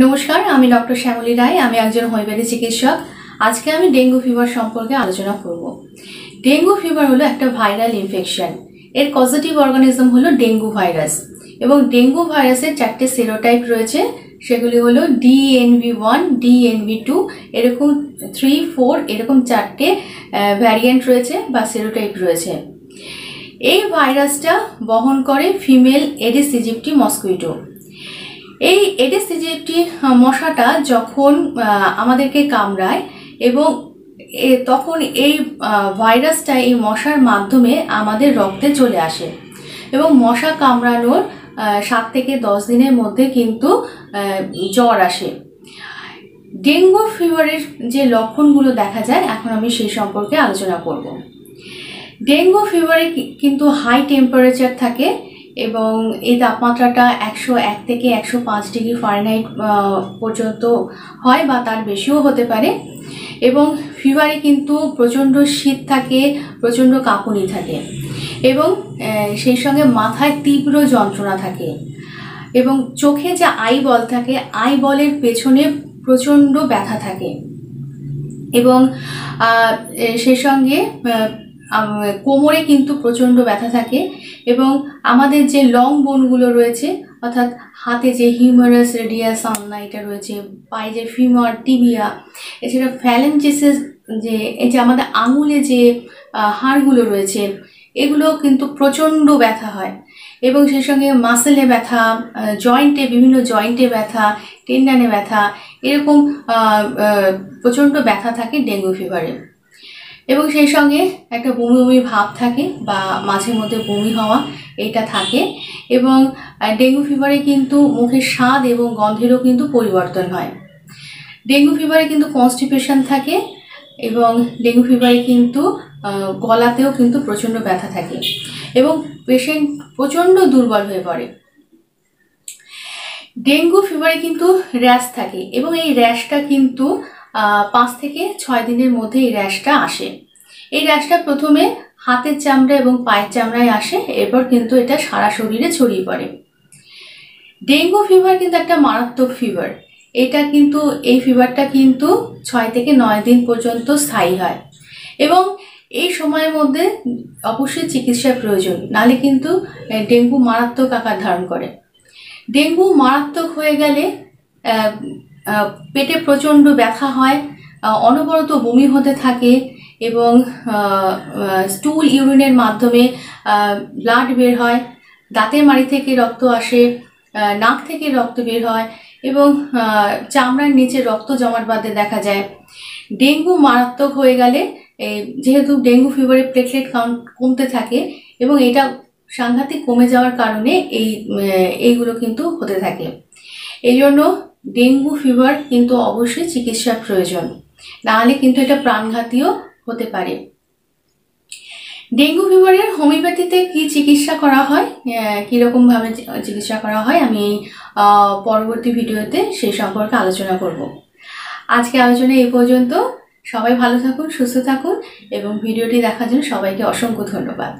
নমস্কার, আমি ডক্টর শ্যামলী রায়, আমি একজন হোমিওপ্যাথি চিকিৎসক। আজকে আমি ডেঙ্গু ফিভার সম্পর্কে আলোচনা করব। ডেঙ্গু ফিভার হলো একটা ভাইরাল ইনফেকশন এর পজিটিভ অর্গানিজম হলো ডেঙ্গু ভাইরাস। এবং ডেঙ্গু ভাইরাসের চারটে সেরোটাইপ রয়েছে, সেগুলি হলো ডিএনভি ওয়ান ডিএনভি টু এরকম থ্রি ফোর এরকম চারটে ভ্যারিয়েন্ট রয়েছে বা সেরোটাইপ রয়েছে। এই ভাইরাসটা বহন করে ফিমেল এডিস ইজিপ্টি মস্কুইটো এই এডিস ইজিপ্টি মশাটা যখন আমাদেরকে কামড়ায় এবং তখন এই ভাইরাসটা এই মশার মাধ্যমে আমাদের রক্তে চলে আসে। এবং মশা কামড়ানোর সাত থেকে দশ দিনের মধ্যে কিন্তু জ্বর আসে। ডেঙ্গু ফিভারের যে লক্ষণগুলো দেখা যায়, এখন আমি সেই সম্পর্কে আলোচনা করব। ডেঙ্গু ফিভারে কিন্তু হাই টেম্পারেচার থাকে এবং এই তাপমাত্রাটা একশো এক থেকে একশো পাঁচ ডিগ্রি ফারেনহাইট পর্যন্ত হয় বা তার বেশিও হতে পারে। এবং ফিভারে কিন্তু প্রচণ্ড শীত থাকে, প্রচণ্ড কাঁপুনি থাকে এবং সেই সঙ্গে মাথায় তীব্র যন্ত্রণা থাকে এবং চোখে যে আই বল থাকে আই বলের পেছনে প্রচণ্ড ব্যথা থাকে এবং সেই সঙ্গে কোমরে কিন্তু প্রচণ্ড ব্যথা থাকে এবং আমাদের যে লং বোনগুলো রয়েছে, অর্থাৎ হাতে যে হিউমারাস রেডিয়াস এটা রয়েছে, পায়ে যে ফিমার টিবিয়া এছাড়া ফ্যালেঞ্জেসের যে, এই যে আমাদের আঙুলে যে হাড়গুলো রয়েছে এগুলো কিন্তু প্রচণ্ড ব্যথা হয়। এবং সেই সঙ্গে মাসেলে ব্যথা জয়েন্টে বিভিন্ন জয়েন্টে ব্যথা টেন্ডানে ব্যথা, এরকম প্রচণ্ড ব্যথা থাকে ডেঙ্গু ফিভারে এবং সেই সঙ্গে একটা বমি বমি ভাব থাকে বা মাঝে মধ্যে বমি হওয়া, এটা থাকে। এবং ডেঙ্গু ফিভারে কিন্তু মুখের স্বাদ এবং গন্ধেরও কিন্তু পরিবর্তন হয়। ডেঙ্গু ফিভারে কিন্তু কনস্টিপেশন থাকে এবং ডেঙ্গু ফিভারে কিন্তু গলাতেও কিন্তু প্রচণ্ড ব্যথা থাকে এবং পেশেন্ট প্রচণ্ড দুর্বল হয়ে পড়ে। ডেঙ্গু ফিভারে কিন্তু র্যাশ থাকে এবং এই র্যাশটা কিন্তু পাঁচ থেকে ছয় দিনের মধ্যে এই র্যাশটা আসে। এই র্যাশটা প্রথমে হাতের চামড়া এবং পায়ের চামড়ায় আসে, এরপর কিন্তু এটা সারা শরীরে ছড়িয়ে পড়ে। ডেঙ্গু ফিভার কিন্তু একটা মারাত্মক ফিভার এটা কিন্তু, এই ফিভারটা কিন্তু ছয় থেকে নয় দিন পর্যন্ত স্থায়ী হয়। এবং এই সময়ের মধ্যে অবশ্যই চিকিৎসার প্রয়োজন নালে কিন্তু ডেঙ্গু মারাত্মক আকার ধারণ করে। ডেঙ্গু মারাত্মক হয়ে গেলে পেটে প্রচণ্ড ব্যথা হয় অনবরত বমি হতে থাকে এবং স্টুল ইউরিনের মাধ্যমে ব্লাড বের হয়, দাঁতের মাড়ি থেকে রক্ত আসে নাক থেকে রক্ত বের হয় এবং চামড়ার নিচে রক্ত জমাট বাঁধে দেখা যায়। ডেঙ্গু মারাত্মক হয়ে গেলে যেহেতু ডেঙ্গু ফিভারে প্লেটলেট কাউন্ট কমতে থাকে এবং এটা সাংঘাতিক কমে যাওয়ার কারণে এই এইগুলো কিন্তু হতে থাকে। এই জন্য ডেঙ্গু ফিভার কিন্তু অবশ্যই চিকিৎসার প্রয়োজন। নাহলে কিন্তু এটা প্রাণঘাতীয় হতে পারে। ডেঙ্গু ফিভারের হোমিওপ্যাথিতে কি চিকিৎসা করা হয়? কীরকমভাবে চিকিৎসা করা হয়? আমি পরবর্তী ভিডিওতে সেই সম্পর্কে আলোচনা করব। আজকে আলোচনা এই পর্যন্ত। সবাই ভালো থাকুন, সুস্থ থাকুন এবং ভিডিওটি দেখার জন্য সবাইকে অসংখ্য ধন্যবাদ।